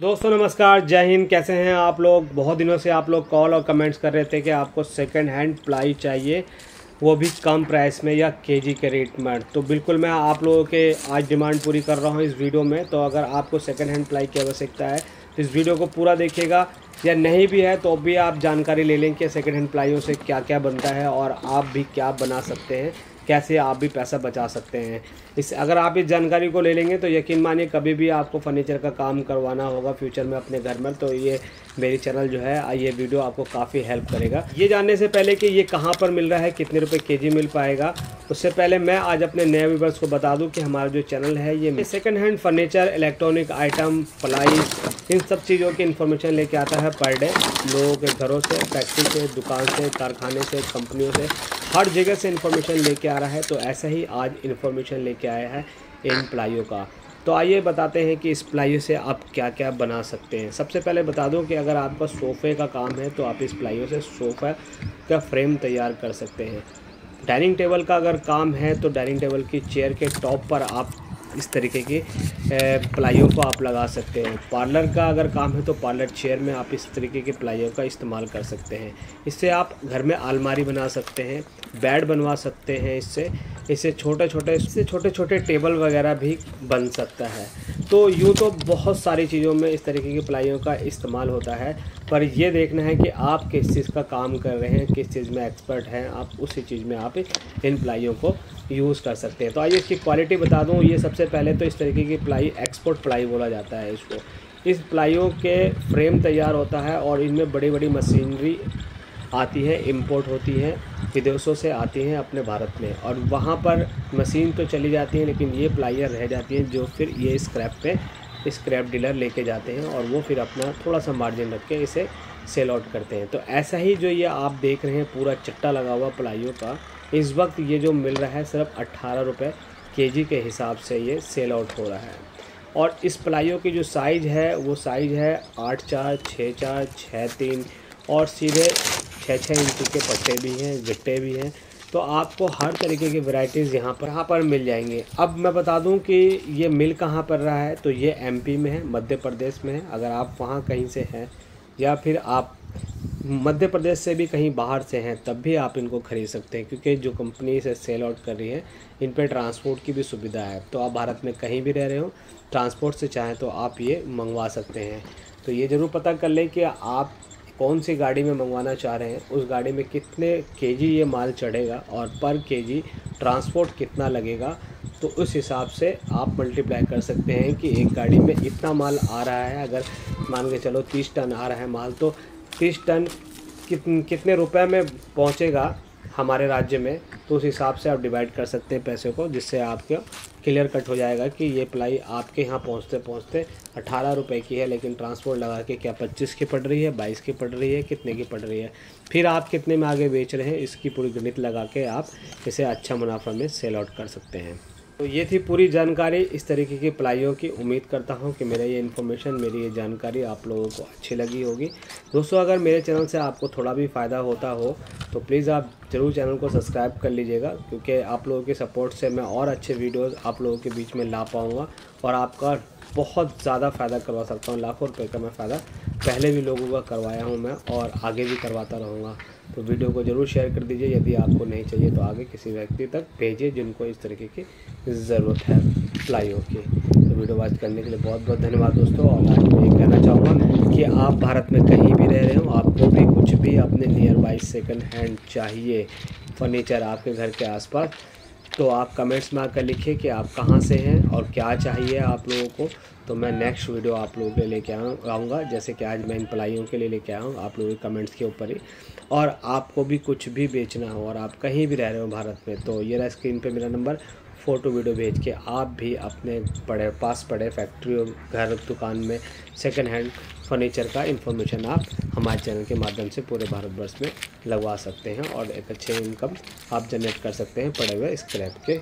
दोस्तों, नमस्कार। जय हिंद। कैसे हैं आप लोग? बहुत दिनों से आप लोग कॉल और कमेंट्स कर रहे थे कि आपको सेकंड हैंड प्लाई चाहिए, वो भी कम प्राइस में या केजी के रेट में। तो बिल्कुल मैं आप लोगों के आज डिमांड पूरी कर रहा हूँ इस वीडियो में। तो अगर आपको सेकंड हैंड प्लाई की आवश्यकता है तो इस वीडियो को पूरा देखिएगा। या नहीं भी है तो भी आप जानकारी ले लें कि सेकेंड हैंड प्लाइयों से क्या क्या बनता है और आप भी क्या बना सकते हैं। कैसे आप भी पैसा बचा सकते हैं। इस, अगर आप इस जानकारी को ले लेंगे तो यकीन मानिए कभी भी आपको फर्नीचर का काम करवाना होगा फ्यूचर में अपने घर में तो ये मेरी चैनल जो है ये वीडियो आपको काफ़ी हेल्प करेगा। ये जानने से पहले कि ये कहाँ पर मिल रहा है, कितने रुपए केजी मिल पाएगा, उससे पहले मैं आज अपने नए व्यूवर्स को बता दूँ कि हमारा जो चैनल है, ये second hand furniture electronic item ply इन सब चीज़ों की इन्फॉर्मेशन लेके आता है पर डे लोगों के घरों से फैक्ट्री से, दुकान से, कारखाने से कंपनियों से। हर जगह से इन्फॉर्मेशन लेके आ रहा है तो ऐसा ही आज इन्फॉर्मेशन लेके आया है इन प्लाइयों का। तो आइए बताते हैं कि इस प्लाइयों से आप क्या क्या बना सकते हैं। सबसे पहले बता दूँ कि अगर आपका सोफ़े का काम है तो आप इस प्लाइयों से सोफ़ा का फ्रेम तैयार कर सकते हैं। डाइनिंग टेबल का अगर काम है तो डाइनिंग टेबल की चेयर के टॉप पर आप इस तरीके की प्लाइयों को आप लगा सकते हैं। पार्लर का अगर काम है तो पार्लर चेयर में आप इस तरीके के प्लाइयों का इस्तेमाल कर सकते हैं। इससे आप घर में आलमारी बना सकते हैं, बेड बनवा सकते हैं, इससे इससे छोटे छोटे इससे छोटे छोटे टेबल वगैरह भी बन सकता है। तो यूँ तो बहुत सारी चीज़ों में इस तरीके की प्लाइयों का इस्तेमाल होता है, पर यह देखना है कि आप किस चीज़ का काम कर रहे हैं, किस चीज़ में एक्सपर्ट हैं, आप उसी चीज़ में आप इन प्लाइयों को यूज़ कर सकते हैं। तो आइए इसकी क्वालिटी बता दूँ, ये सबसे पहले तो इस तरीके की प्लाई एक्सपोर्ट प्लाई बोला जाता है इसको। इस प्लाइयों के फ्रेम तैयार होता है और इनमें बड़ी बड़ी मशीनरी आती हैं इंपोर्ट होती हैं, विदेशों से आती हैं अपने भारत में और वहाँ पर मशीन तो चली जाती है लेकिन ये प्लाइयाँ रह जाती हैं जो फिर ये स्क्रैप पे स्क्रैप डीलर लेके जाते हैं और वो फिर अपना थोड़ा सा मार्जिन रख के इसे सेल आउट करते हैं। तो ऐसा ही जो ये आप देख रहे हैं, पूरा चट्टा लगा हुआ प्लाइयों का, इस वक्त ये जो मिल रहा है सिर्फ़ अट्ठारह रुपये के के हिसाब से ये सेल आउट हो रहा है। और इस प्लाइयों की जो साइज़ है, वो साइज़ है आठ चार छः चार छः तीन और सीधे छः छः इंच के पट्टे भी हैं गट्टे भी हैं। तो आपको हर तरीके की वैरायटीज़ यहाँ पर यहाँ पर मिल जाएँगी। अब मैं बता दूँ कि ये मिल कहाँ पर रहा है तो ये एमपी में है, मध्य प्रदेश में है। अगर आप वहाँ कहीं से हैं, या फिर आप मध्य प्रदेश से भी कहीं बाहर से हैं, तब भी आप इनको ख़रीद सकते हैं, क्योंकि जो कंपनी से सेल आउट कर रही है, इन पर ट्रांसपोर्ट की भी सुविधा है। तो आप भारत में कहीं भी रह रहे हो ट्रांसपोर्ट से चाहें तो आप ये मंगवा सकते हैं। तो ये ज़रूर पता कर लें कि आप कौन सी गाड़ी में मंगवाना चाह रहे हैं, उस गाड़ी में कितने केजी ये माल चढ़ेगा और पर केजी ट्रांसपोर्ट कितना लगेगा तो उस हिसाब से आप मल्टीप्लाई कर सकते हैं कि एक गाड़ी में इतना माल आ रहा है। अगर मान के चलो तीस टन आ रहा है माल तो तीस टन कित, कितने रुपए में पहुंचेगा हमारे राज्य में? तो उस हिसाब से आप डिवाइड कर सकते हैं पैसे को, जिससे आपके क्लियर कट हो जाएगा कि ये प्लाई आपके यहाँ पहुँचते पहुँचते अठारह रुपये की है, लेकिन ट्रांसपोर्ट लगा के क्या पच्चीस की पड़ रही है, बाईस की पड़ रही है, कितने की पड़ रही है? फिर आप कितने में आगे बेच रहे हैं, इसकी पूरी गणित लगा के आप इसे अच्छा मुनाफा में सेल आउट कर सकते हैं। तो ये थी पूरी जानकारी। इस तरीके की प्लाइयों की उम्मीद करता हूँ कि मेरा ये इन्फॉर्मेशन मेरी ये जानकारी आप लोगों को अच्छी लगी होगी। दोस्तों, अगर मेरे चैनल से आपको थोड़ा भी फ़ायदा होता हो तो प्लीज़ आप ज़रूर चैनल को सब्सक्राइब कर लीजिएगा, क्योंकि आप लोगों के सपोर्ट से मैं और अच्छे वीडियोज़ आप लोगों के बीच में ला पाऊँगा और आपका बहुत ज़्यादा फ़ायदा करवा सकता हूँ। लाखों रुपये का मैं फ़ायदा पहले भी लोगों का करवाया हूँ मैं और आगे भी करवाता रहूँगा। तो वीडियो को ज़रूर शेयर कर दीजिए, यदि आपको नहीं चाहिए तो आगे किसी व्यक्ति तक भेजिए जिनको इस तरीके की ज़रूरत है प्लाइयों की। तो वीडियो वॉच करने के लिए बहुत बहुत धन्यवाद दोस्तों। और आज मैं ये कहना चाहूँगा कि आप भारत में कहीं भी रह रहे हो, आपको भी कुछ भी अपने नियर बाई सेकेंड हैंड चाहिए। फर्नीचर आपके घर के आसपास तो आप कमेंट्स में आकर लिखिए कि आप कहाँ से हैं और क्या चाहिए आप लोगों को। तो मैं नेक्स्ट वीडियो आप लोगों के लेके आऊँगा। जैसे कि आज मैं इन पलाइयों के लिए लेके आया हूँ आप लोगों के कमेंट्स के ऊपर ही। और आपको भी कुछ भी बेचना हो और आप कहीं भी रह रहे हो भारत में तो ये रहा स्क्रीन पर मेरा नंबर फ़ोटो वीडियो भेज के आप भी अपने पड़े, पास पड़े फैक्ट्री और घर दुकान में सेकंड हैंड फर्नीचर का इन्फॉर्मेशन आप हमारे चैनल के माध्यम से पूरे भारतवर्ष में लगवा सकते हैं और एक अच्छे इनकम आप जनरेट कर सकते हैं पड़े हुए स्क्रैप के